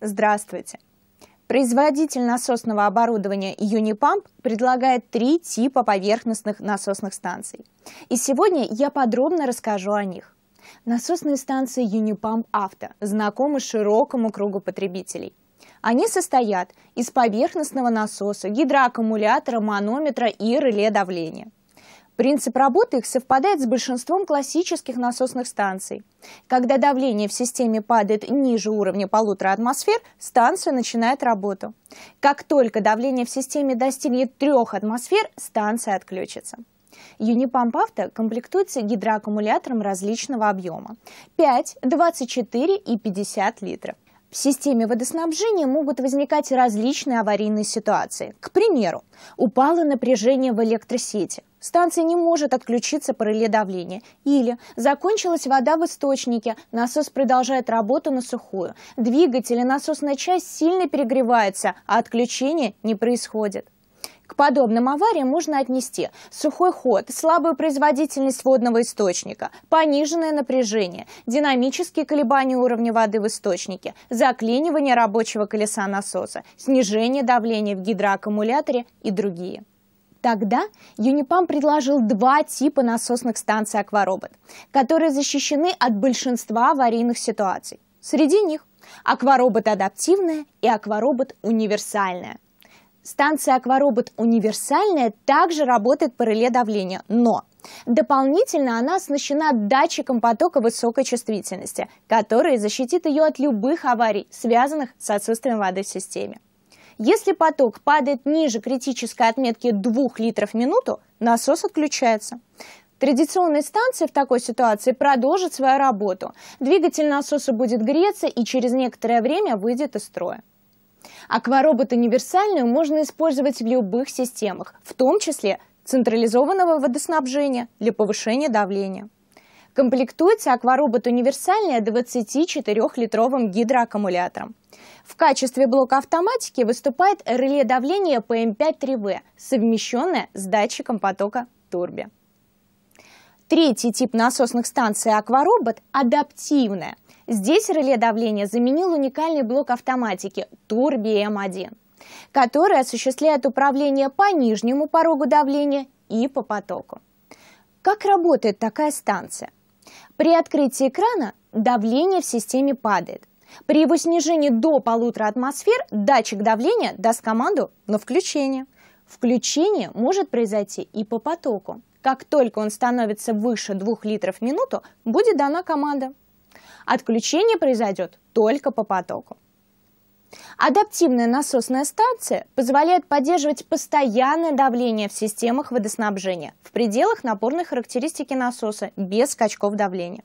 Здравствуйте! Производитель насосного оборудования Unipump предлагает три типа поверхностных насосных станций. И сегодня я подробно расскажу о них. Насосные станции Unipump Auto знакомы широкому кругу потребителей. Они состоят из поверхностного насоса, гидроаккумулятора, манометра и реле давления. Принцип работы их совпадает с большинством классических насосных станций. Когда давление в системе падает ниже уровня полутора атмосфер, станция начинает работу. Как только давление в системе достигнет трех атмосфер, станция отключится. Unipump Auto комплектуется гидроаккумулятором различного объема – 5, 24 и 50 литров. В системе водоснабжения могут возникать различные аварийные ситуации. К примеру, упало напряжение в электросети, станция не может отключиться по реле давления, или закончилась вода в источнике, насос продолжает работу на сухую, двигатель и насосная часть сильно перегреваются, а отключение не происходит. К подобным авариям можно отнести сухой ход, слабую производительность водного источника, пониженное напряжение, динамические колебания уровня воды в источнике, заклинивание рабочего колеса насоса, снижение давления в гидроаккумуляторе и другие. Тогда Юнипам предложил два типа насосных станций «Акваробот», которые защищены от большинства аварийных ситуаций. Среди них «Акваробот адаптивная» и «Акваробот универсальная». Станция «Акваробот универсальная» также работает по реле давления, но дополнительно она оснащена датчиком потока высокой чувствительности, который защитит ее от любых аварий, связанных с отсутствием воды в системе. Если поток падает ниже критической отметки 2 литров в минуту, насос отключается. Традиционные станции в такой ситуации продолжат свою работу. Двигатель насоса будет греться и через некоторое время выйдет из строя. Акваробот универсальную можно использовать в любых системах, в том числе централизованного водоснабжения для повышения давления. Комплектуется акваробот универсальная 24-литровым гидроаккумулятором. В качестве блока автоматики выступает реле давления PM5-3V, совмещенное с датчиком потока турби. Третий тип насосных станций «Акваробот» – адаптивная – Здесь реле давления заменил уникальный блок автоматики Turbi M1, который осуществляет управление по нижнему порогу давления и по потоку. Как работает такая станция? При открытии крана давление в системе падает. При его снижении до полутора атмосфер датчик давления даст команду на включение. Включение может произойти и по потоку. Как только он становится выше 2 литров в минуту, будет дана команда Отключение произойдет только по потоку. Адаптивная насосная станция позволяет поддерживать постоянное давление в системах водоснабжения в пределах напорной характеристики насоса без скачков давления.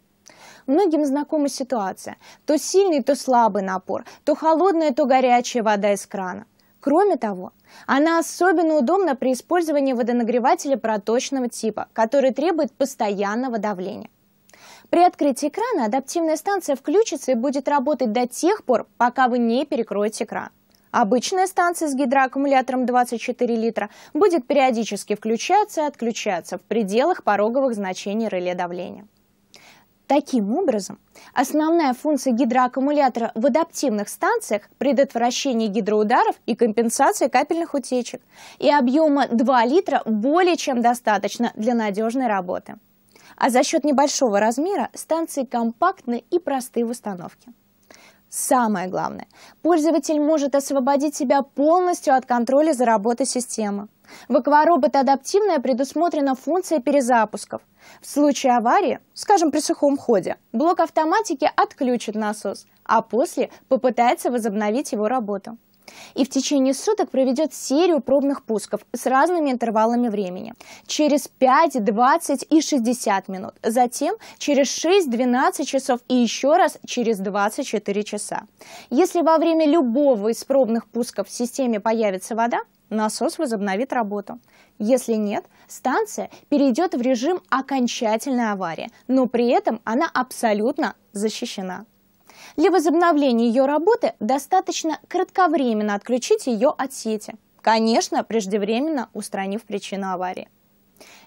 Многим знакома ситуация. То сильный, то слабый напор, то холодная, то горячая вода из крана. Кроме того, она особенно удобна при использовании водонагревателя проточного типа, который требует постоянного давления. При открытии крана адаптивная станция включится и будет работать до тех пор, пока вы не перекроете кран. Обычная станция с гидроаккумулятором 24 литра будет периодически включаться и отключаться в пределах пороговых значений реле давления. Таким образом, основная функция гидроаккумулятора в адаптивных станциях – предотвращение гидроударов и компенсация капельных утечек, и объема 2 литра более чем достаточно для надежной работы а за счет небольшого размера станции компактны и просты в установке. Самое главное, пользователь может освободить себя полностью от контроля за работой системы. В Акваробот адаптивная предусмотрена функция перезапусков. В случае аварии, скажем при сухом ходе, блок автоматики отключит насос, а после попытается возобновить его работу и в течение суток проведет серию пробных пусков с разными интервалами времени. Через 5, 20 и 60 минут. Затем через 6-12 часов и еще раз через 24 часа. Если во время любого из пробных пусков в системе появится вода, насос возобновит работу. Если нет, станция перейдет в режим окончательной аварии, но при этом она абсолютно защищена. Для возобновления ее работы достаточно кратковременно отключить ее от сети, конечно, преждевременно устранив причину аварии.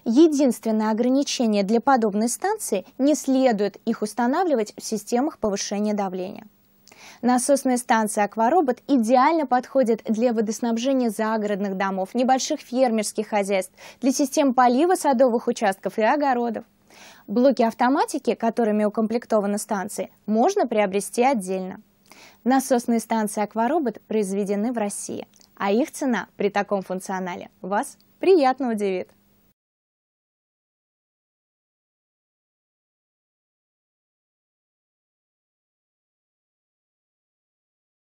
Единственное ограничение для подобной станции – не следует их устанавливать в системах повышения давления. Насосная станция «Акваробот» идеально подходит для водоснабжения загородных домов, небольших фермерских хозяйств, для систем полива садовых участков и огородов. Блоки автоматики, которыми укомплектованы станции, можно приобрести отдельно. Насосные станции «Акваробот» произведены в России, а их цена при таком функционале вас приятно удивит.